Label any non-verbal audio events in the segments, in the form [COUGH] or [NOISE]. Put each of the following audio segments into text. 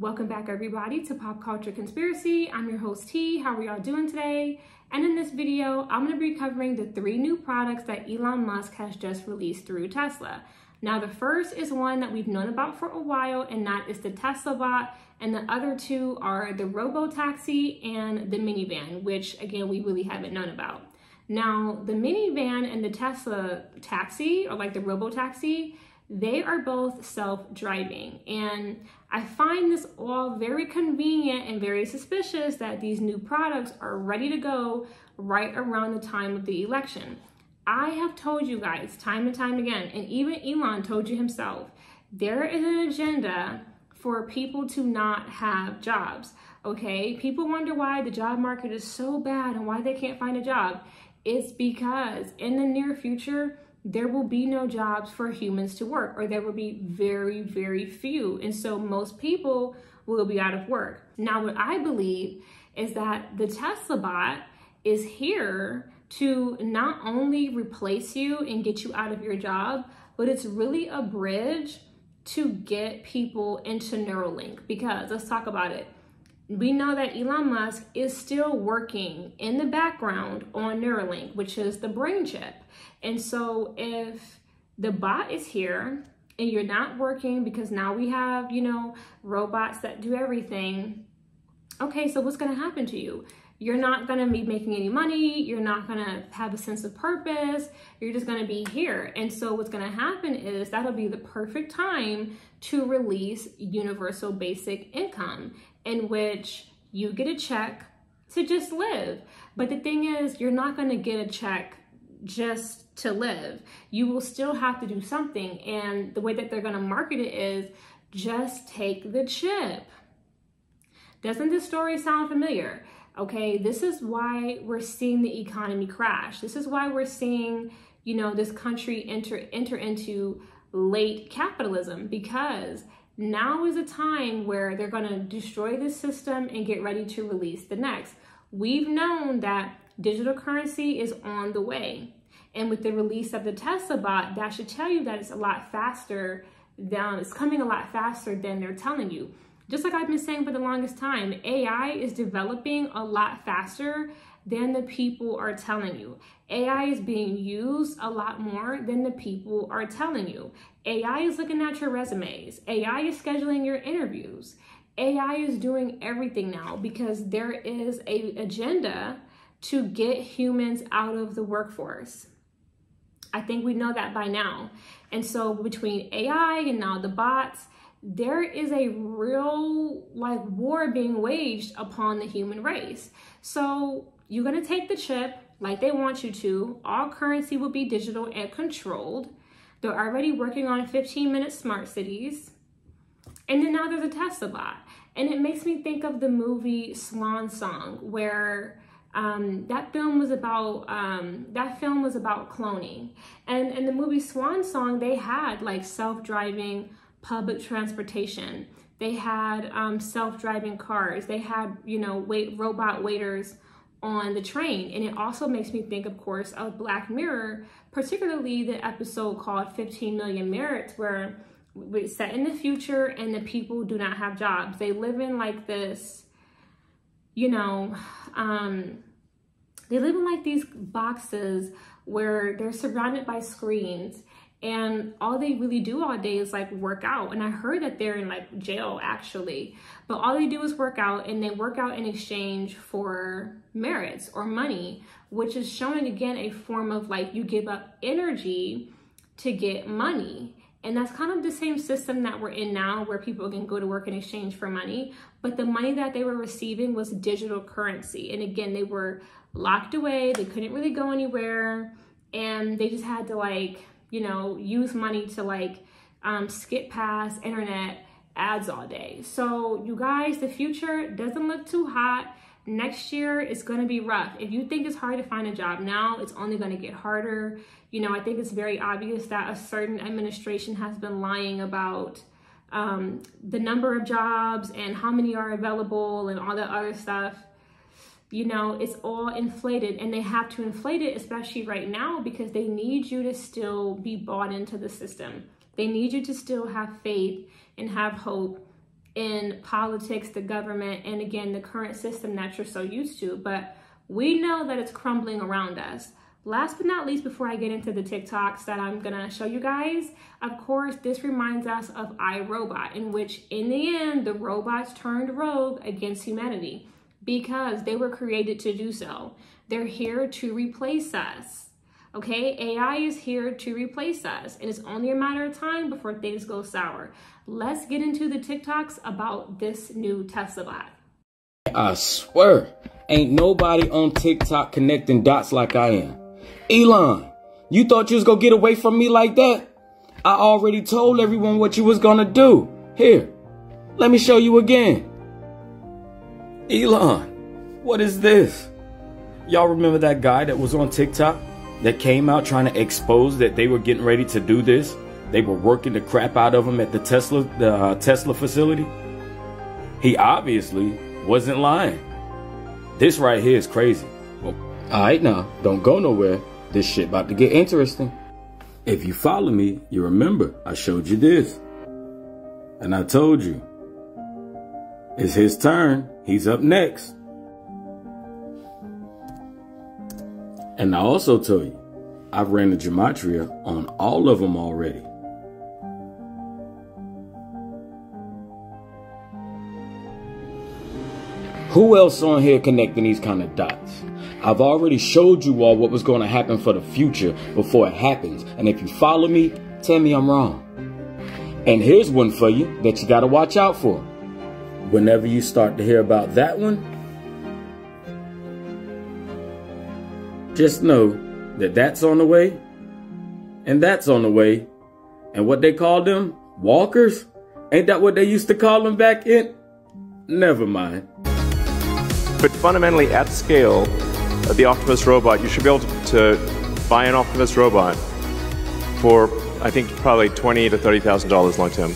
Welcome back everybody to Pop Culture Conspiracy. I'm your host T. How are y'all doing today? And in this video, I'm going to be covering the three new products that Elon Musk has just released through Tesla. Now the first is one that we've known about for a while and that is the Tesla bot and the other two are the Robo Taxi and the minivan, which again, we really haven't known about. Now the minivan and the Tesla taxi or like the Robo Taxi, they are both self-driving and I find this all very convenient and very suspicious that these new products are ready to go right around the time of the election. I have told you guys time and time again, and even Elon told you himself, there is an agenda for people to not have jobs, okay? People wonder why the job market is so bad and why they can't find a job. It's because in the near future, there will be no jobs for humans to work, or there will be very, very few. And so most people will be out of work. Now, what I believe is that the Tesla bot is here to not only replace you and get you out of your job, but it's really a bridge to get people into Neuralink. Because let's talk about it we know that Elon Musk is still working in the background on Neuralink, which is the brain chip. And so if the bot is here and you're not working because now we have, you know, robots that do everything, okay, so what's to happen to you? You're not to be making any money. You're not to have a sense of purpose. You're just to be here. And so what's to happen is that'll be the perfect time to release universal basic income in which you get a check to just live. But the thing is, you're not going to get a check just to live. You will still have to do something. And the way that they're going to market it is just take the chip. Doesn't this story sound familiar? Okay, this is why we're seeing the economy crash. This is why we're seeing, you know, this country enter enter into late capitalism because now is a time where they're going to destroy this system and get ready to release the next. We've known that digital currency is on the way. And with the release of the Tesla bot, that should tell you that it's a lot faster than, it's coming a lot faster than they're telling you. Just like I've been saying for the longest time, AI is developing a lot faster than the people are telling you. AI is being used a lot more than the people are telling you. AI is looking at your resumes. AI is scheduling your interviews. AI is doing everything now because there is a agenda to get humans out of the workforce. I think we know that by now. And so between AI and now the bots, there is a real like war being waged upon the human race. So you're gonna take the chip like they want you to. All currency will be digital and controlled. They're already working on 15 minute smart cities. And then now there's a Tesla bot. And it makes me think of the movie Swan Song, where um, that film was about um, that film was about cloning. And in the movie Swan Song, they had like self-driving public transportation. They had um, self-driving cars. They had, you know, wait robot waiters on the train. And it also makes me think, of course, of Black Mirror, particularly the episode called 15 Million Merits, where it's set in the future and the people do not have jobs. They live in like this, you know, um, they live in like these boxes where they're surrounded by screens and all they really do all day is like work out. And i heard that they're in like jail actually. But all they do is work out and they work out in exchange for merits or money which is showing again a form of like you give up energy to get money. And that's kind of the same system that we're in now where people can go to work in exchange for money. But the money that they were receiving was digital currency. And again they were locked away. They couldn't really go anywhere. And they just had to like you know, use money to like um, skip past internet ads all day. So you guys, the future doesn't look too hot. Next year it's going to be rough. If you think it's hard to find a job now, it's only going to get harder. You know, I think it's very obvious that a certain administration has been lying about um, the number of jobs and how many are available and all that other stuff you know, it's all inflated and they have to inflate it, especially right now, because they need you to still be bought into the system. They need you to still have faith and have hope in politics, the government, and again, the current system that you're so used to. But we know that it's crumbling around us. Last but not least, before I get into the TikToks that I'm gonna show you guys, of course, this reminds us of iRobot, in which in the end, the robots turned rogue against humanity because they were created to do so. They're here to replace us. Okay, AI is here to replace us, and it's only a matter of time before things go sour. Let's get into the TikToks about this new Tesla bot. I swear, ain't nobody on TikTok connecting dots like I am. Elon, you thought you was gonna get away from me like that? I already told everyone what you was gonna do. Here, let me show you again. Elon, what is this? Y'all remember that guy that was on TikTok that came out trying to expose that they were getting ready to do this? They were working the crap out of him at the Tesla the uh, Tesla facility. He obviously wasn't lying. This right here is crazy. Well, all right now, don't go nowhere. This shit about to get interesting. If you follow me, you remember I showed you this. And I told you, it's his turn. He's up next. And I also tell you, I've ran the gematria on all of them already. Who else on here connecting these kind of dots? I've already showed you all what was going to happen for the future before it happens. And if you follow me, tell me I'm wrong. And here's one for you that you got to watch out for. Whenever you start to hear about that one, just know that that's on the way and that's on the way. And what they call them, walkers, ain't that what they used to call them back in? Never mind. But fundamentally, at scale, uh, the Optimus robot, you should be able to, to buy an Optimus robot for, I think, probably twenty to thirty thousand dollars long term.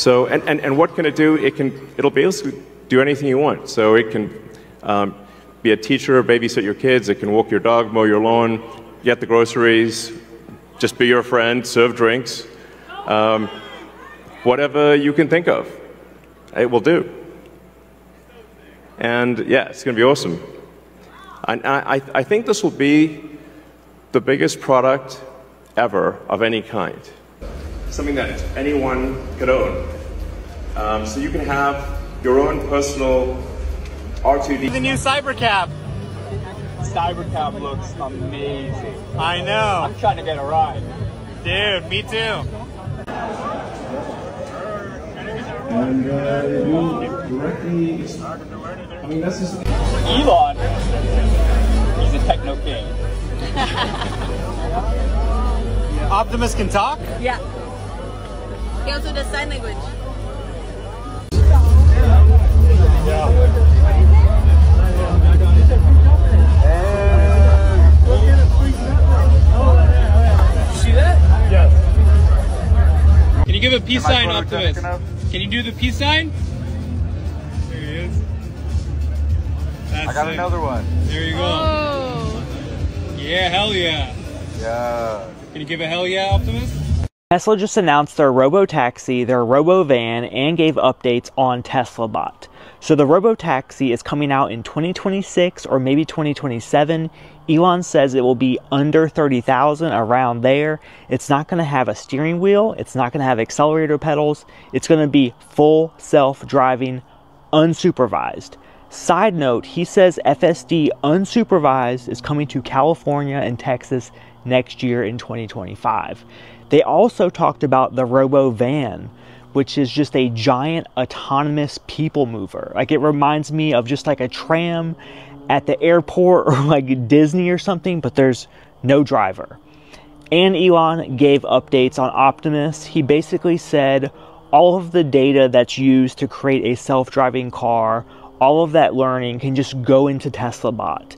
So, and, and, and what can it do? It can, it'll basically do anything you want. So it can um, be a teacher, babysit your kids. It can walk your dog, mow your lawn, get the groceries, just be your friend, serve drinks, um, whatever you can think of, it will do. And yeah, it's going to be awesome. And I, I think this will be the biggest product ever of any kind. Something that anyone could own. Um, so you can have your own personal R2D. The new Cybercab. Cybercab looks amazing. I know. I'm trying to get a ride. Dude, me too. And uh, they will directly, I mean, that's just. Elon, he's a techno king. [LAUGHS] Optimus can talk? Yeah. He also does sign language. See that? Yes. Can you give a peace sign, Optimus? Can you do the peace sign? There he is. That's I got it. another one. There you go. Oh. Yeah, hell yeah. Yeah. Can you give a hell yeah, Optimus? Tesla just announced their robo-taxi, their robo-van, and gave updates on TeslaBot. So the robo-taxi is coming out in 2026 or maybe 2027. Elon says it will be under 30,000 around there. It's not going to have a steering wheel, it's not going to have accelerator pedals. It's going to be full self-driving, unsupervised. Side note, he says FSD unsupervised is coming to California and Texas next year in 2025. They also talked about the Robo Van, which is just a giant autonomous people mover. Like it reminds me of just like a tram at the airport [LAUGHS] or like Disney or something, but there's no driver. And Elon gave updates on Optimus. He basically said all of the data that's used to create a self driving car, all of that learning can just go into TeslaBot.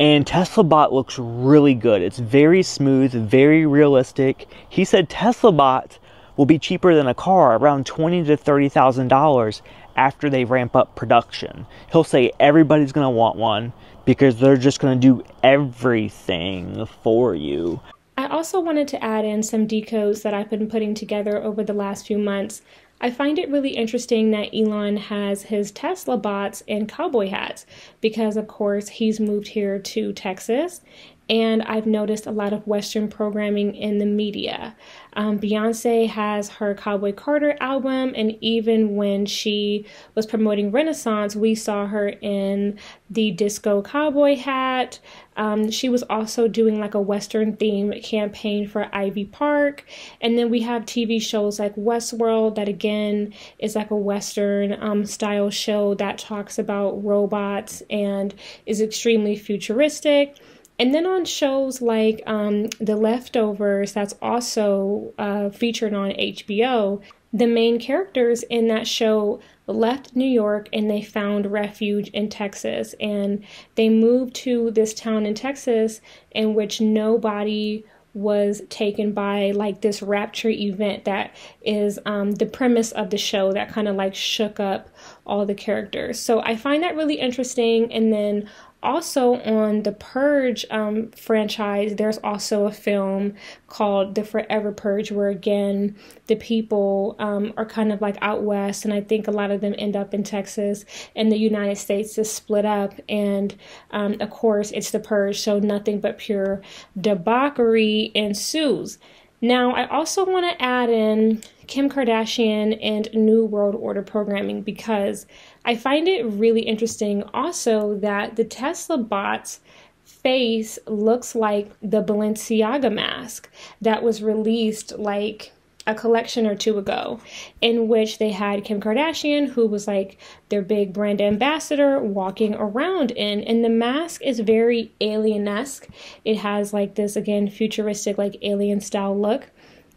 And TeslaBot looks really good. It's very smooth, very realistic. He said TeslaBot will be cheaper than a car, around twenty to thirty thousand dollars after they ramp up production. He'll say everybody's gonna want one because they're just gonna do everything for you. I also wanted to add in some decodes that I've been putting together over the last few months. I find it really interesting that Elon has his Tesla bots and cowboy hats because, of course, he's moved here to Texas and I've noticed a lot of Western programming in the media. Um, Beyonce has her Cowboy Carter album, and even when she was promoting Renaissance, we saw her in the disco cowboy hat. Um, she was also doing like a Western theme campaign for Ivy Park. And then we have TV shows like Westworld, that again is like a Western um, style show that talks about robots and is extremely futuristic. And then on shows like um, The Leftovers, that's also uh, featured on HBO, the main characters in that show left New York and they found refuge in Texas. And they moved to this town in Texas in which nobody was taken by like this rapture event that is um, the premise of the show that kind of like shook up all the characters. So I find that really interesting. And then also on the Purge um, franchise, there's also a film called The Forever Purge, where again, the people um, are kind of like out west, and I think a lot of them end up in Texas, and the United States is split up. And um, of course, it's the Purge, so nothing but pure debauchery ensues. Now, I also want to add in Kim Kardashian and New World Order programming because I find it really interesting also that the Tesla bot's face looks like the Balenciaga mask that was released like a collection or two ago in which they had Kim Kardashian, who was like their big brand ambassador, walking around in. And the mask is very alien esque. It has like this, again, futuristic, like alien style look.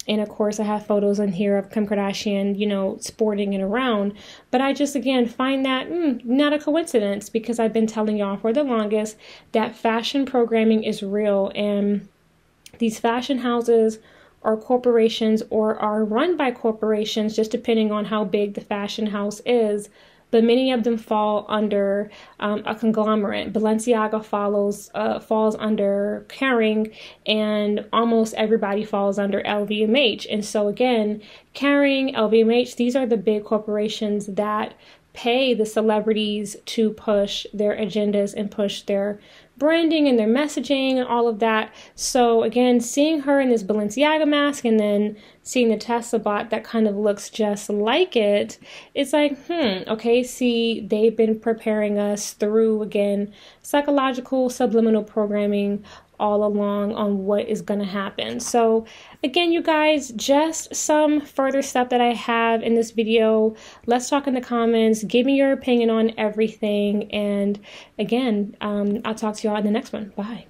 And of course, I have photos in here of Kim Kardashian, you know, sporting it around. But I just, again, find that mm, not a coincidence because I've been telling y'all for the longest that fashion programming is real. And these fashion houses are corporations or are run by corporations, just depending on how big the fashion house is. But many of them fall under um, a conglomerate. Balenciaga follows uh, falls under Kering, and almost everybody falls under LVMH. And so again, Kering, LVMH, these are the big corporations that pay the celebrities to push their agendas and push their branding and their messaging and all of that. So again, seeing her in this Balenciaga mask and then seeing the Tesla bot that kind of looks just like it, it's like, hmm, okay, see, they've been preparing us through again psychological subliminal programming all along on what is going to happen. So, again, you guys, just some further stuff that I have in this video. Let's talk in the comments. Give me your opinion on everything. And again, um, I'll talk to y'all in the next one. Bye.